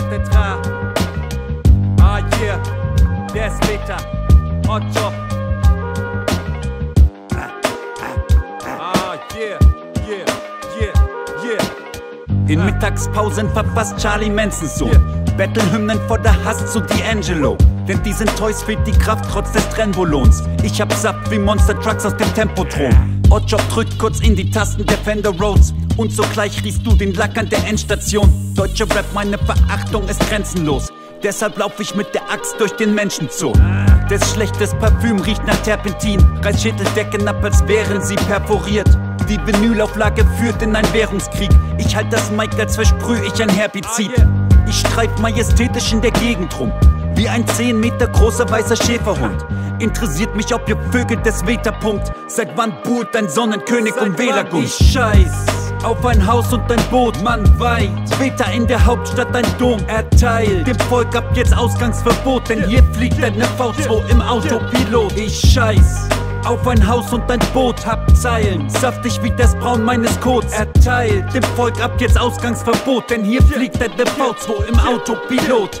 katedra Ah yeah, there's later, hot In Mittagspausen verfasst Charlie Mansons Sohn. Yeah. Battlehymnen vor der Hass zu D'Angelo. Denn diesen Toys fehlt die Kraft trotz des Trennvolons. Ich hab Saft wie Monster Trucks aus dem Tempotron Oddjob drückt kurz in die Tasten der Fender Rhodes. Und sogleich riechst du den Lack an der Endstation. Deutsche Rap, meine Verachtung ist grenzenlos. Deshalb lauf ich mit der Axt durch den Menschenzoo. Des schlechtes Parfüm riecht nach Terpentin. Reiß Schädeldecken ab, als wären sie perforiert. Die Vinylauflage führt in einen Währungskrieg. Ich halt das Mic, als versprüh ich ein Herbizid. Ich streif majestätisch in der Gegend rum. Wie ein 10 Meter großer weißer Schäferhund. Interessiert mich, ob ihr Vögel des Wetterpunkt. Seit wann buhlt ein Sonnenkönig um Wählergut? Ich scheiß auf ein Haus und ein Boot, Mann weit. Wetter in der Hauptstadt ein Dom erteilt. Dem Volk ab jetzt Ausgangsverbot, denn hier fliegt eine V2 im Autopilot. Ich scheiß auf ein Haus und ein Boot, hab Zeilen, saftig wie das Braun meines Codes erteilt. Dem Volk ab jetzt Ausgangsverbot, denn hier fliegt eine V2 im Autopilot.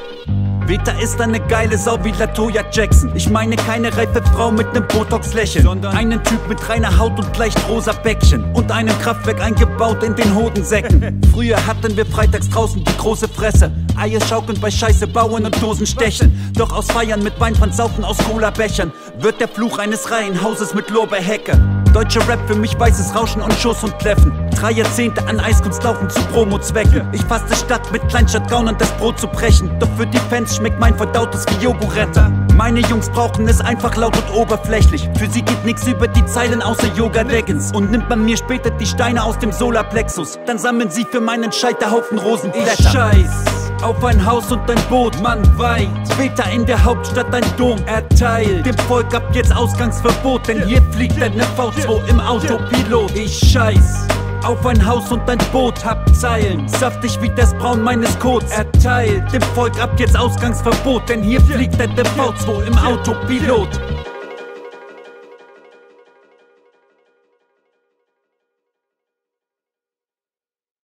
Veta ist eine geile Sau wie Latoya Jackson. Ich meine keine reife Frau mit nem Botox-Lächeln, sondern einen Typ mit reiner Haut und leicht rosa Bäckchen und einem Kraftwerk eingebaut in den Hodensäcken. Früher hatten wir freitags draußen die große Fresse. Eier schaukeln bei Scheiße bauen und Dosen stechen. Doch aus Feiern mit Weinpfand saufen aus Cola-Bechern wird der Fluch eines Reihenhauses mit Lorbeerhecke. Deutscher Rap für mich weißes Rauschen und Schuss und Kläffen. Drei Jahrzehnte an Eiskunst laufen zu Promo-Zwecken. Ich fasse Stadt mit Kleinstadtgaunern das Brot zu brechen. Doch für die Fans schmeckt mein verdautes wie Jogurette. Meine Jungs brauchen es einfach laut und oberflächlich. Für sie geht nix über die Zeilen außer Yoga Leggings. Und nimmt man mir später die Steine aus dem Solarplexus, dann sammeln sie für meinen Scheiterhaufen Rosenblätter. Ich scheiß auf ein Haus und ein Boot, Mann weit. Später in der Hauptstadt ein Dom erteilt. Dem Volk ab jetzt Ausgangsverbot, denn hier fliegt eine V2 im Autopilot. Ich scheiß auf ein Haus und ein Boot, hab Zeilen, saftig wie das Braun meines Codes erteilt. Dem Volk ab jetzt Ausgangsverbot, denn hier fliegt eine V2 im Autopilot.